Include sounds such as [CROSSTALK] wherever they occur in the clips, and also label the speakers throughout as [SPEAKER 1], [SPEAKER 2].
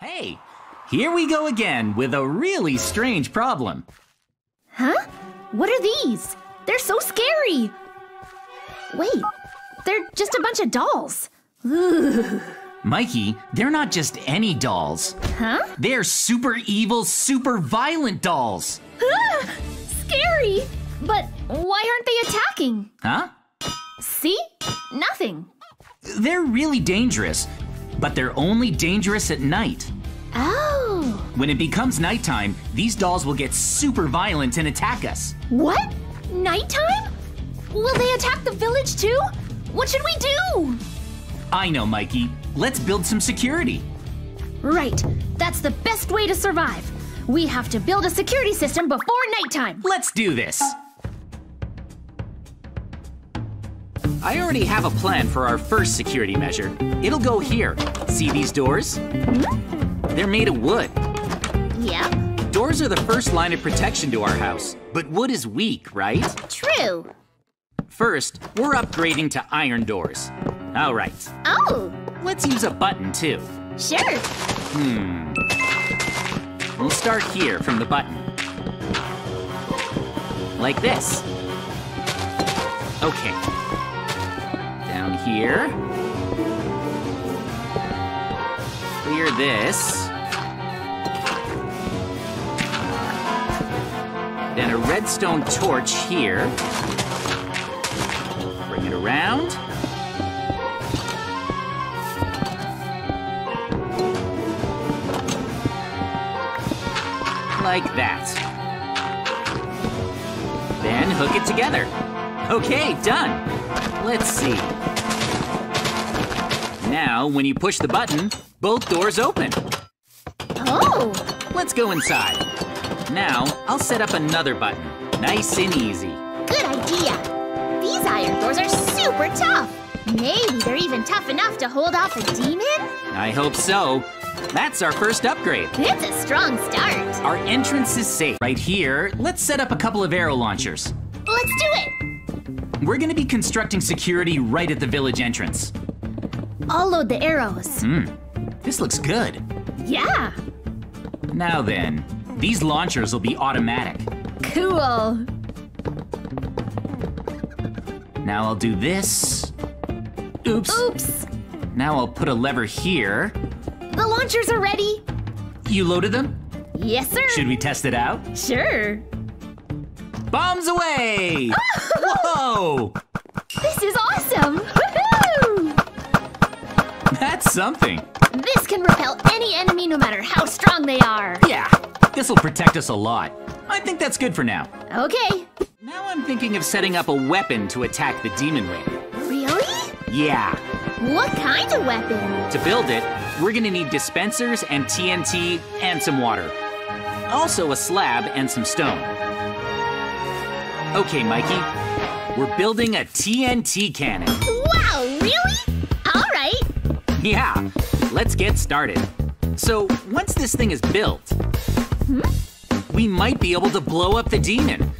[SPEAKER 1] Hey, here we go again with a really strange problem.
[SPEAKER 2] Huh? What are these? They're so scary. Wait, they're just a bunch of dolls. Ooh.
[SPEAKER 1] Mikey, they're not just any dolls.
[SPEAKER 2] Huh?
[SPEAKER 1] They're super evil, super violent dolls.
[SPEAKER 2] Ah, scary. But why aren't they attacking?
[SPEAKER 1] Huh?
[SPEAKER 2] See? Nothing.
[SPEAKER 1] They're really dangerous, but they're only dangerous at night.
[SPEAKER 2] Oh.
[SPEAKER 1] When it becomes nighttime, these dolls will get super violent and attack us.
[SPEAKER 2] What? Nighttime? Will they attack the village too? What should we do?
[SPEAKER 1] I know, Mikey. Let's build some security.
[SPEAKER 2] Right. That's the best way to survive. We have to build a security system before nighttime.
[SPEAKER 1] Let's do this. I already have a plan for our first security measure. It'll go here. See these doors? They're made of wood.
[SPEAKER 2] Yep.
[SPEAKER 1] Doors are the first line of protection to our house, but wood is weak, right?
[SPEAKER 2] True.
[SPEAKER 1] First, we're upgrading to iron doors. All right,
[SPEAKER 2] Oh,
[SPEAKER 1] let's use a button too.
[SPEAKER 2] sure. Hmm.
[SPEAKER 1] We'll start here from the button. Like this. Okay. Down here. Clear this. Then a redstone torch here. Bring it around. Like that. Then hook it together. Okay, done. Let's see. Now, when you push the button, both doors open.
[SPEAKER 2] Oh,
[SPEAKER 1] Let's go inside. Now, I'll set up another button. Nice and easy.
[SPEAKER 2] good idea. These iron doors are super tough. Maybe they're even tough enough to hold off a demon?
[SPEAKER 1] I hope so. That's our first upgrade.
[SPEAKER 2] It's a strong start.
[SPEAKER 1] Our entrance is safe. Right here, let's set up a couple of arrow launchers.
[SPEAKER 2] Let's do it.
[SPEAKER 1] We're gonna be constructing security right at the village entrance.
[SPEAKER 2] I'll load the arrows. Hmm.
[SPEAKER 1] This looks good.
[SPEAKER 2] Yeah.
[SPEAKER 1] Now then, these launchers will be automatic.
[SPEAKER 2] Cool.
[SPEAKER 1] Now I'll do this. Oops.
[SPEAKER 2] Oops.
[SPEAKER 1] Now I'll put a lever here.
[SPEAKER 2] The launchers are ready.
[SPEAKER 1] You loaded them?
[SPEAKER 2] Yes, sir.
[SPEAKER 1] Should we test it out?
[SPEAKER 2] Sure.
[SPEAKER 1] Bombs away! Whoa!
[SPEAKER 2] This is awesome. Woohoo!
[SPEAKER 1] That's something.
[SPEAKER 2] This can repel any enemy no matter how strong they are.
[SPEAKER 1] Yeah, this'll protect us a lot. I think that's good for now.
[SPEAKER 2] Okay.
[SPEAKER 1] Now I'm thinking of setting up a weapon to attack the demon ring.
[SPEAKER 2] Really?
[SPEAKER 1] Yeah.
[SPEAKER 2] What kind of weapon?
[SPEAKER 1] To build it, we're gonna need dispensers and TNT and some water. Also a slab and some stone. Okay, Mikey. We're building a TNT cannon.
[SPEAKER 2] Wow, really? All right.
[SPEAKER 1] Yeah, let's get started. So, once this thing is built, hmm? we might be able to blow up the demon.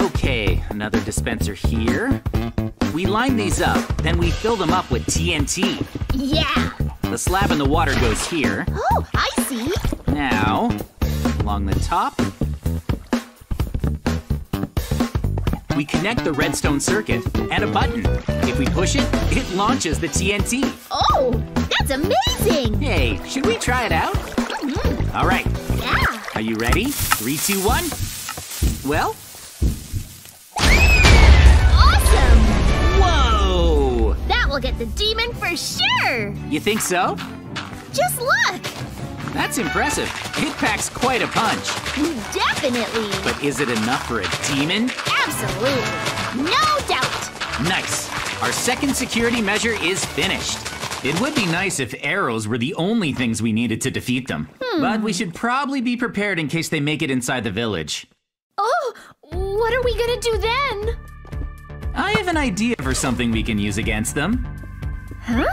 [SPEAKER 1] Okay, another dispenser here. We line these up, then we fill them up with TNT.
[SPEAKER 2] Yeah.
[SPEAKER 1] The slab in the water goes here.
[SPEAKER 2] Oh, I see.
[SPEAKER 1] Now, along the top, we connect the redstone circuit and a button. If we push it, it launches the TNT.
[SPEAKER 2] Oh, that's amazing.
[SPEAKER 1] Hey, should we try it out? Mm-hmm. All right,
[SPEAKER 2] Yeah.
[SPEAKER 1] are you ready? Three, two, one. Well,
[SPEAKER 2] Awesome.
[SPEAKER 1] whoa!
[SPEAKER 2] That will get the demon for sure.
[SPEAKER 1] You think so?
[SPEAKER 2] Just look.
[SPEAKER 1] That's impressive. It packs quite a punch.
[SPEAKER 2] Definitely.
[SPEAKER 1] But is it enough for a demon?
[SPEAKER 2] Absolutely. No doubt.
[SPEAKER 1] Nice. Our second security measure is finished. It would be nice if arrows were the only things we needed to defeat them. Hmm. But we should probably be prepared in case they make it inside the village.
[SPEAKER 2] Oh, what are we gonna do then?
[SPEAKER 1] I have an idea for something we can use against them.
[SPEAKER 2] Huh?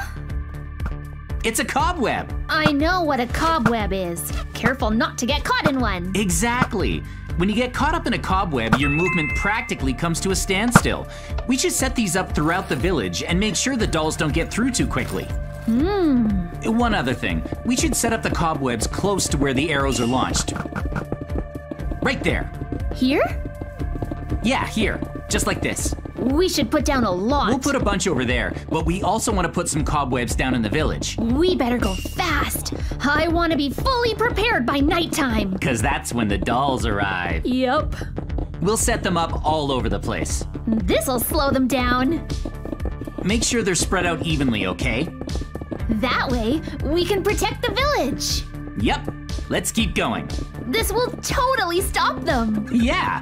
[SPEAKER 1] It's a cobweb.
[SPEAKER 2] I know what a cobweb is. Careful not to get caught in one.
[SPEAKER 1] Exactly. When you get caught up in a cobweb, your movement practically comes to a standstill. We should set these up throughout the village and make sure the dolls don't get through too quickly. Hmm. One other thing. We should set up the cobwebs close to where the arrows are launched. Right there.
[SPEAKER 2] Here?
[SPEAKER 1] Yeah, here. Just like this.
[SPEAKER 2] We should put down a lot.
[SPEAKER 1] We'll put a bunch over there, but we also want to put some cobwebs down in the village.
[SPEAKER 2] We better go fast. I want to be fully prepared by nighttime.
[SPEAKER 1] Because that's when the dolls arrive.
[SPEAKER 2] Yep.
[SPEAKER 1] We'll set them up all over the place.
[SPEAKER 2] This'll slow them down.
[SPEAKER 1] Make sure they're spread out evenly, okay?
[SPEAKER 2] That way, we can protect the village.
[SPEAKER 1] Yep. Let's keep going.
[SPEAKER 2] This will totally stop them.
[SPEAKER 1] Yeah.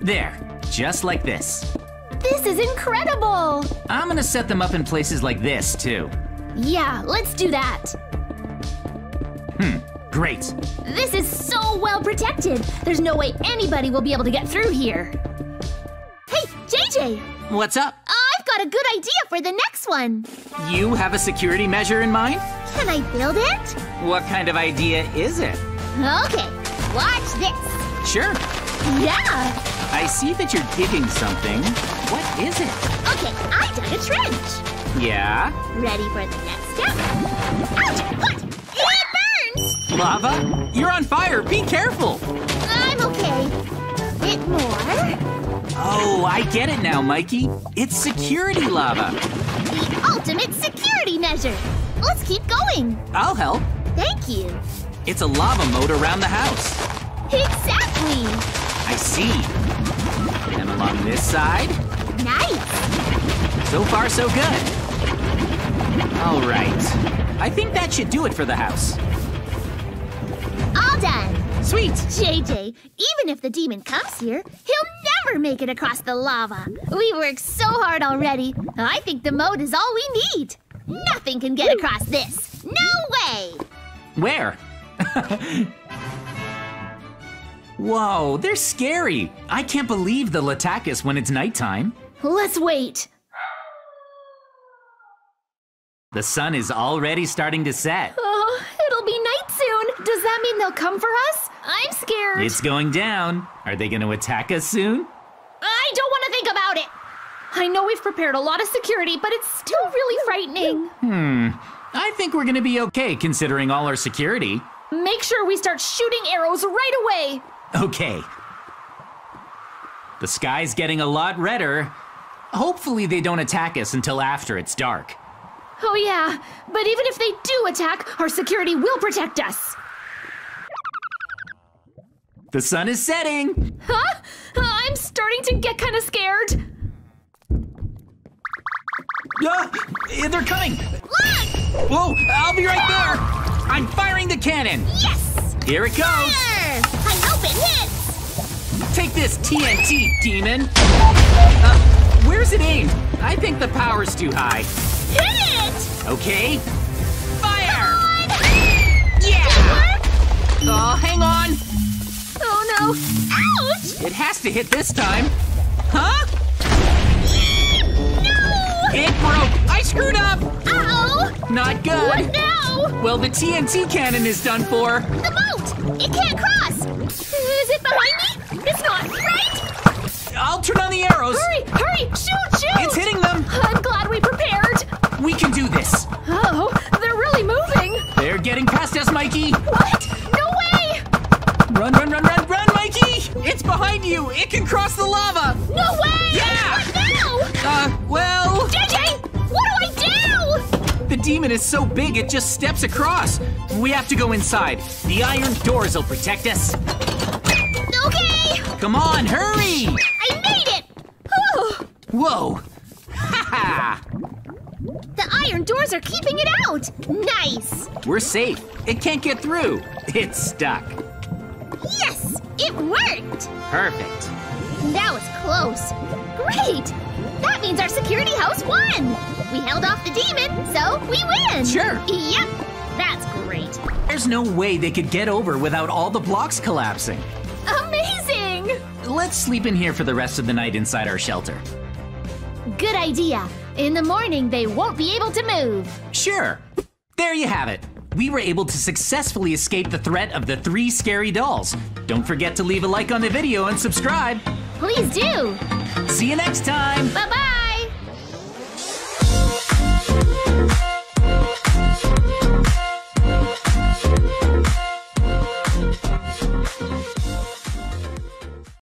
[SPEAKER 1] There. Just like this.
[SPEAKER 2] This is incredible.
[SPEAKER 1] I'm gonna set them up in places like this, too.
[SPEAKER 2] Yeah, let's do that.
[SPEAKER 1] Hmm. Great.
[SPEAKER 2] This is so well protected. There's no way anybody will be able to get through here. Hey, JJ!
[SPEAKER 1] What's up?
[SPEAKER 2] I've got a good idea for the next one.
[SPEAKER 1] You have a security measure in mind?
[SPEAKER 2] Can I build it?
[SPEAKER 1] What kind of idea is it?
[SPEAKER 2] Okay, watch this.
[SPEAKER 1] Sure.
[SPEAKER 2] Yeah.
[SPEAKER 1] I see that you're digging something. What is it?
[SPEAKER 2] Okay, I dug a trench.
[SPEAKER 1] Yeah?
[SPEAKER 2] Ready for the next step? Ouch! What? It burns!
[SPEAKER 1] Lava? You're on fire! Be careful!
[SPEAKER 2] I'm okay. Bit more.
[SPEAKER 1] Oh, I get it now, Mikey. It's security lava.
[SPEAKER 2] The ultimate security measure. Let's keep going.
[SPEAKER 1] I'll help.
[SPEAKER 2] Thank you.
[SPEAKER 1] It's a lava moat around the house.
[SPEAKER 2] Exactly.
[SPEAKER 1] I see. And along this side.
[SPEAKER 2] Nice.
[SPEAKER 1] So far, so good. All right. I think that should do it for the house.
[SPEAKER 2] All done.
[SPEAKER 1] Sweet.
[SPEAKER 2] JJ, even if the demon comes here, he'll never make it across the lava. We worked so hard already. I think the moat is all we need. Nothing can get across this. No way.
[SPEAKER 1] Where? [LAUGHS] Whoa, they're scary. I can't believe they'll attack us when it's nighttime.
[SPEAKER 2] Let's wait.
[SPEAKER 1] The sun is already starting to set.
[SPEAKER 2] Oh, it'll be night soon. Does that mean they'll come for us? I'm scared.
[SPEAKER 1] It's going down. Are they going to attack us soon?
[SPEAKER 2] I don't want to think about it. I know we've prepared a lot of security, but it's still really frightening.
[SPEAKER 1] Hmm. I think we're going to be okay considering all our security.
[SPEAKER 2] Make sure we start shooting arrows right away.
[SPEAKER 1] Okay. The sky's getting a lot redder. Hopefully, they don't attack us until after it's dark.
[SPEAKER 2] Oh, yeah. But even if they do attack, our security will protect us.
[SPEAKER 1] The sun is setting.
[SPEAKER 2] Huh? I'm starting to get kind of scared.
[SPEAKER 1] Ah, they're coming.
[SPEAKER 2] Look!
[SPEAKER 1] Whoa, I'll be right there. I'm firing the cannon.
[SPEAKER 2] Yes!
[SPEAKER 1] Here it goes.
[SPEAKER 2] Fire! I hope it hits!
[SPEAKER 1] Take this TNT, demon. Uh, where's it aimed? I think the power's too high.
[SPEAKER 2] Hit it!
[SPEAKER 1] Okay. Fire!
[SPEAKER 2] On!
[SPEAKER 1] Yeah!
[SPEAKER 2] Did it work?
[SPEAKER 1] Oh, hang on.
[SPEAKER 2] Oh no! Ouch!
[SPEAKER 1] It has to hit this time. Huh?
[SPEAKER 2] No!
[SPEAKER 1] It broke. I screwed up.
[SPEAKER 2] Uh-oh!
[SPEAKER 1] Not good.
[SPEAKER 2] What now?
[SPEAKER 1] Well, the TNT cannon is done for.
[SPEAKER 2] The moat! It can't cross! Is it behind me? It's not, right?
[SPEAKER 1] I'll turn on the arrows.
[SPEAKER 2] Hurry, hurry! Shoot, shoot!
[SPEAKER 1] It's hitting them.
[SPEAKER 2] I'm glad we prepared.
[SPEAKER 1] We can do this.
[SPEAKER 2] Oh, they're really moving.
[SPEAKER 1] They're getting past us, Mikey.
[SPEAKER 2] What? No way!
[SPEAKER 1] Run, run, run, run, run, Mikey! It's behind you. It can cross the lava.
[SPEAKER 2] No way!
[SPEAKER 1] Yeah!
[SPEAKER 2] What now?
[SPEAKER 1] Uh, demon is so big it just steps across. We have to go inside. The iron doors will protect us.
[SPEAKER 2] Okay,
[SPEAKER 1] Come on, hurry!
[SPEAKER 2] I made it. Whew.
[SPEAKER 1] Whoa. Ha ha!
[SPEAKER 2] The iron doors are keeping it out. Nice.
[SPEAKER 1] We're safe. It can't get through. It's stuck.
[SPEAKER 2] Yes, it worked.
[SPEAKER 1] Perfect.
[SPEAKER 2] That was close. Great. That means our security house won. We held off the demon, so we win.
[SPEAKER 1] Sure.
[SPEAKER 2] Yep. That's great.
[SPEAKER 1] There's no way they could get over without all the blocks collapsing.
[SPEAKER 2] Amazing.
[SPEAKER 1] Let's sleep in here for the rest of the night inside our shelter.
[SPEAKER 2] Good idea. In the morning, they won't be able to move.
[SPEAKER 1] Sure. There you have it. We were able to successfully escape the threat of the three scary dolls. Don't forget to leave a like on the video and subscribe.
[SPEAKER 2] Please do.
[SPEAKER 1] See you next time.
[SPEAKER 2] Bye bye.